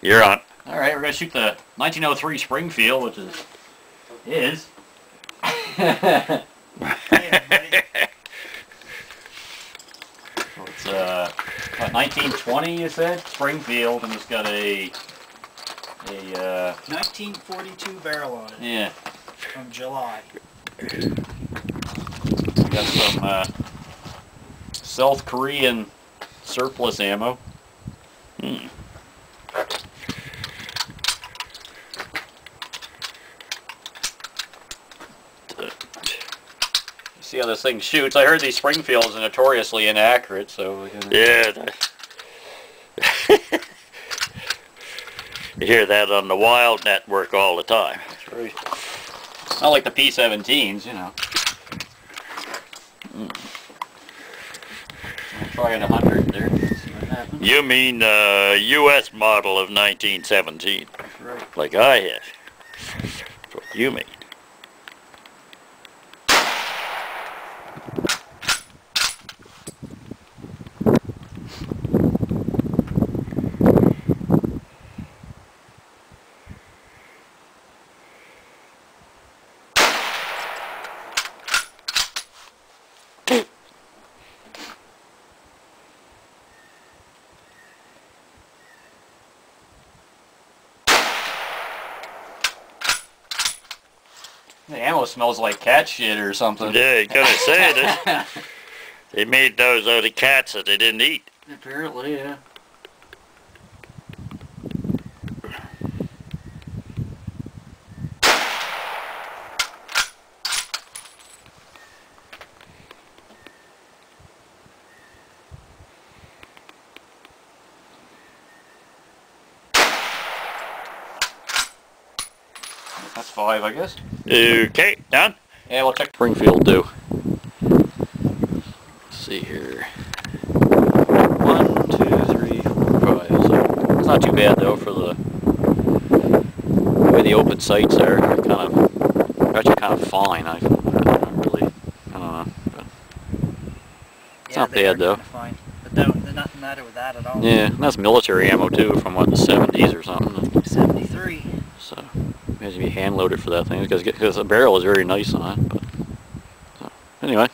You're on. All right, we're gonna shoot the 1903 Springfield, which is is. So it's uh, what, 1920, you said? Springfield, and it's got a a uh, 1942 barrel on it yeah, from July. We got some uh, South Korean surplus ammo. Hmm. See how this thing shoots. I heard these Springfields are notoriously inaccurate, so Yeah. you hear that on the Wild Network all the time. That's right. Not like the P-17s, you know. I'm trying a hundred there. See what happens. You mean uh, U.S. model of 1917, right. like I have. That's what you mean. The ammo smells like cat shit or something. Yeah, you gotta say it. They made those uh, out of cats that they didn't eat. Apparently, yeah. That's five, I guess. Okay, done? Yeah, we'll check Springfield do. Let's see here. One, two, three, four, five. So it's not too bad though for the, the way the open sights are. They're kind of, they're actually kind of fine. I, I don't really, I don't know. But, yeah, not bad, though. Fine. But there's nothing matter with that at all. yeah, and that's military ammo too, from what the 70s or something. Loaded for that thing because because the barrel is very nice on it. But so, anyway.